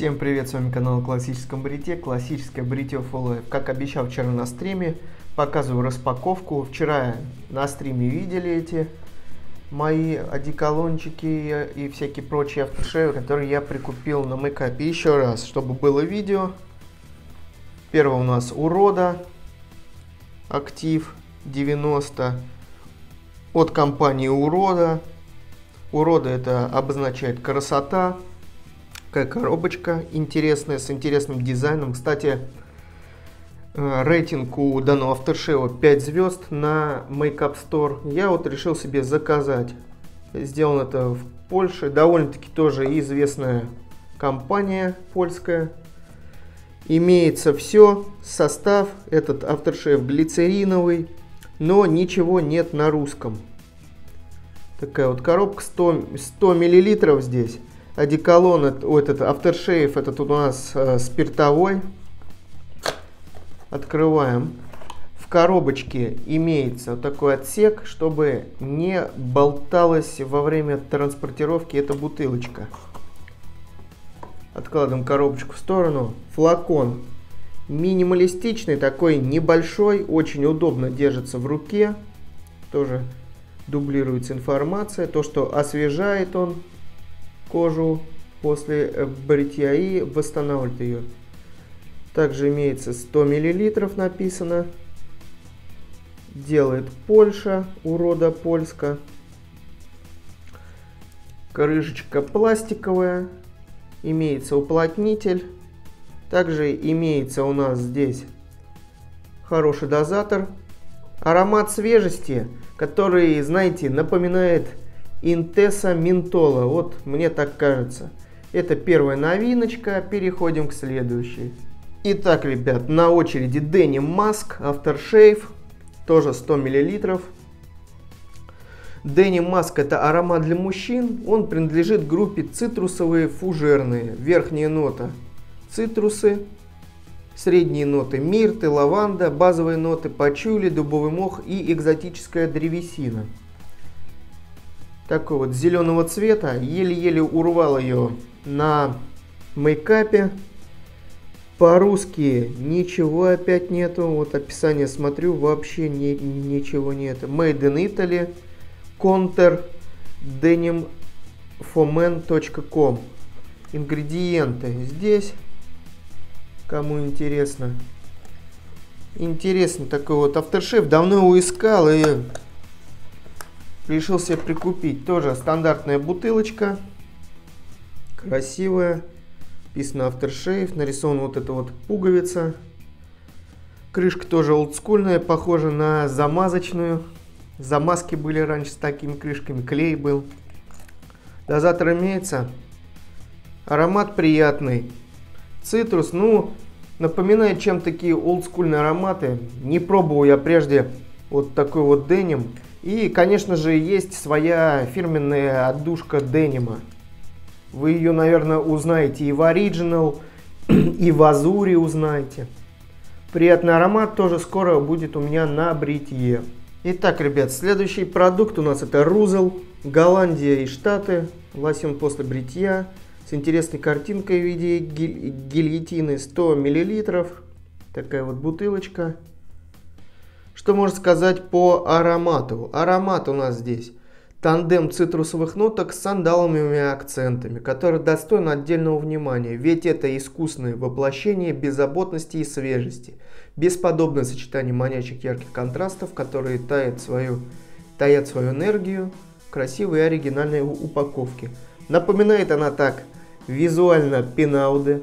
Всем привет, с вами канал Классическом Брите, классическое бритье Full. Как обещал вчера на стриме, показываю распаковку. Вчера на стриме видели эти мои одеколончики и всякие прочие автошеи, которые я прикупил на мейкапе. Еще раз, чтобы было видео. Первое у нас Урода, Актив 90 от компании Урода. Урода это обозначает красота. Такая коробочка интересная, с интересным дизайном. Кстати, э, рейтинг у данного авторшева 5 звезд на Makeup Store. Я вот решил себе заказать. Сделано это в Польше. Довольно-таки тоже известная компания польская. Имеется все, состав, этот авторшеф глицериновый, но ничего нет на русском. Такая вот коробка 100, 100 миллилитров здесь. Одеколон, этот авторшейв, этот у нас э, спиртовой. Открываем. В коробочке имеется вот такой отсек, чтобы не болталась во время транспортировки эта бутылочка. Откладываем коробочку в сторону. Флакон минималистичный, такой небольшой, очень удобно держится в руке. Тоже дублируется информация. То, что освежает он кожу после э, бритья и восстанавливает ее. Также имеется 100 мл написано. Делает Польша, урода Польска. Крышечка пластиковая. Имеется уплотнитель. Также имеется у нас здесь хороший дозатор. Аромат свежести, который, знаете, напоминает Интеса Ментола. Вот мне так кажется. Это первая новиночка. Переходим к следующей. Итак, ребят, на очереди Denim Mask Aftershave. Тоже 100 мл. Denim Mask это аромат для мужчин. Он принадлежит группе цитрусовые фужерные. Верхняя нота цитрусы. Средние ноты мирты, лаванда, базовые ноты пачули, дубовый мох и экзотическая древесина такой вот зеленого цвета. Еле-еле урвал ее на мейкапе. По-русски ничего опять нету. Вот описание смотрю, вообще ни, ничего нет. Made in Italy. Counter denimfomen.com Ингредиенты здесь. Кому интересно. Интересно такой вот авторшеф. Давно его искал и решил себе прикупить. Тоже стандартная бутылочка. Красивая. Написано Aftershave. Нарисован вот эта вот пуговица. Крышка тоже олдскульная, похожа на замазочную. Замазки были раньше с такими крышками, клей был. Дозатор имеется. Аромат приятный. Цитрус, ну, напоминает чем такие олдскульные ароматы. Не пробовал я прежде вот такой вот деним. И, конечно же, есть своя фирменная отдушка денима. Вы ее, наверное, узнаете и в Original, и в Азуре узнаете. Приятный аромат тоже скоро будет у меня на бритье. Итак, ребят, следующий продукт у нас это Рузел, Голландия и Штаты. Лосьон после бритья с интересной картинкой в виде гильотины 100 мл. Такая вот бутылочка. Что можно сказать по аромату? Аромат у нас здесь тандем цитрусовых ноток с сандаловыми акцентами, который достоин отдельного внимания, ведь это искусное воплощение беззаботности и свежести, бесподобное сочетание манящих ярких контрастов, которые таят свою, таят свою энергию красивой и оригинальной упаковке. Напоминает она так визуально пинауды.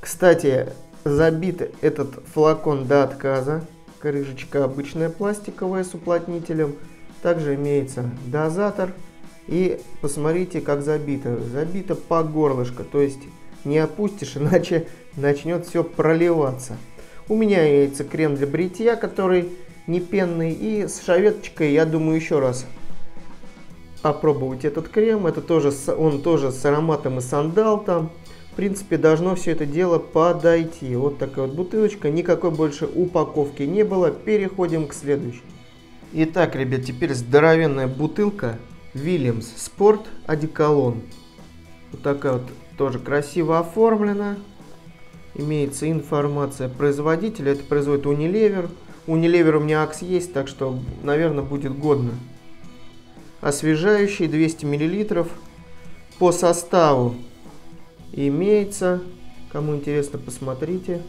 Кстати, забит этот флакон до отказа. Крышечка обычная пластиковая с уплотнителем. Также имеется дозатор. И посмотрите, как забито. Забито по горлышко, то есть не опустишь, иначе начнет все проливаться. У меня имеется крем для бритья, который не пенный. И с шаветочкой, я думаю, еще раз опробовать этот крем. Это тоже, он тоже с ароматом и сандал там. В принципе, должно все это дело подойти. Вот такая вот бутылочка. Никакой больше упаковки не было. Переходим к следующей. Итак, ребят, теперь здоровенная бутылка Williams Sport Одеколон. Вот такая вот Тоже красиво оформлено. Имеется информация производителя. Это производит Unilever. Unilever у меня акс есть, так что, наверное, будет годно. Освежающий 200 мл. По составу имеется. Кому интересно, посмотрите.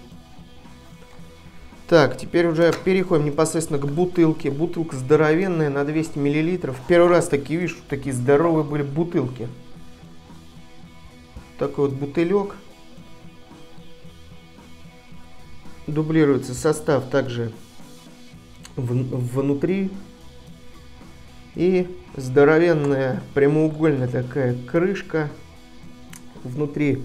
Так, теперь уже переходим непосредственно к бутылке. Бутылка здоровенная на 200 мл. Первый раз такие, вижу, такие здоровые были бутылки. Такой вот бутылек. Дублируется состав также внутри. И здоровенная прямоугольная такая крышка. Внутри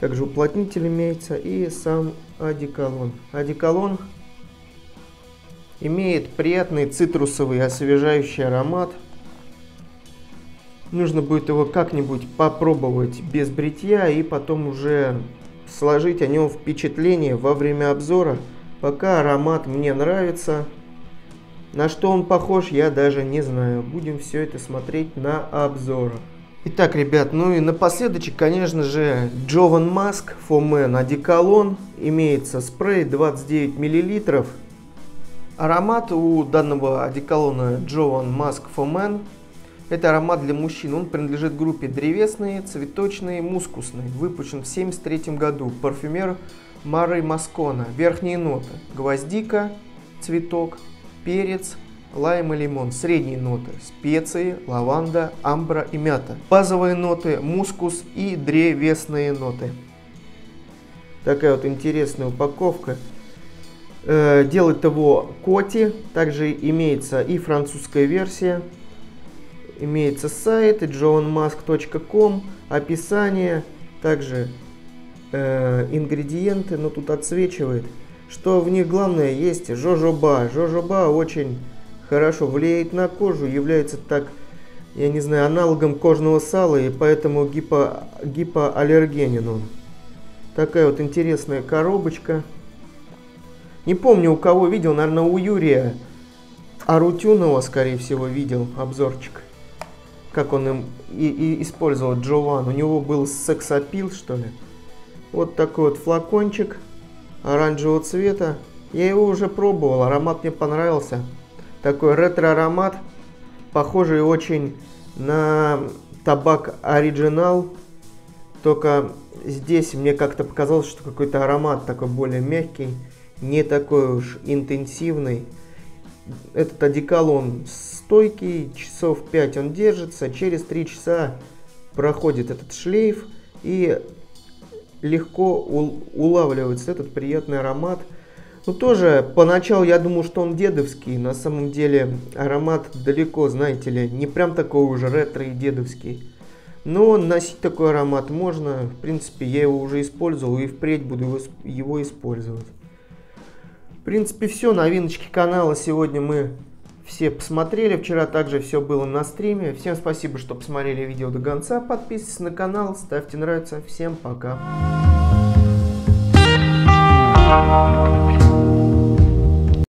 также уплотнитель имеется и сам одеколон. Одеколон имеет приятный цитрусовый освежающий аромат. Нужно будет его как-нибудь попробовать без бритья и потом уже сложить о нем впечатление во время обзора. Пока аромат мне нравится. На что он похож, я даже не знаю. Будем все это смотреть на обзорах. Итак, ребят, ну и напоследочек, конечно же, Mask for Men одеколон. Имеется спрей 29 мл. Аромат у данного одеколона Mask for Men. Это аромат для мужчин. Он принадлежит группе древесные, цветочные, мускусные. Выпущен в 1973 году. Парфюмер Мары Маскона. Верхние ноты. Гвоздика, цветок, перец, лайм и лимон. Средние ноты – специи, лаванда, амбра и мята. Базовые ноты – мускус и древесные ноты. Такая вот интересная упаковка. Э, делает его Коти. Также имеется и французская версия. Имеется сайт johnmask.com, описание, также э, ингредиенты, но тут отсвечивает. Что в них главное есть жожоба. Жожоба очень хорошо влияет на кожу, является так, я не знаю, аналогом кожного сала, и поэтому гипо, гипоаллергенен он. Такая вот интересная коробочка. Не помню, у кого видел, наверное, у Юрия Арутюнова, скорее всего, видел обзорчик. Как он им и, и использовал Джован. У него был сексапил, что ли. Вот такой вот флакончик оранжевого цвета. Я его уже пробовал, аромат мне понравился. Такой ретро-аромат, похожий очень на табак оригинал, только здесь мне как-то показалось, что какой-то аромат такой более мягкий, не такой уж интенсивный. Этот одеколон стойкий, часов 5 он держится, через 3 часа проходит этот шлейф и легко улавливается этот приятный аромат – ну, тоже поначалу я думал, что он дедовский. На самом деле аромат далеко, знаете ли, не прям такой уже ретро и дедовский. Но носить такой аромат можно. В принципе, я его уже использовал и впредь буду его, использовать. В принципе, все. Новиночки канала сегодня мы все посмотрели. Вчера также все было на стриме. Всем спасибо, что посмотрели видео до конца. Подписывайтесь на канал, ставьте нравится. Всем пока. Thank you.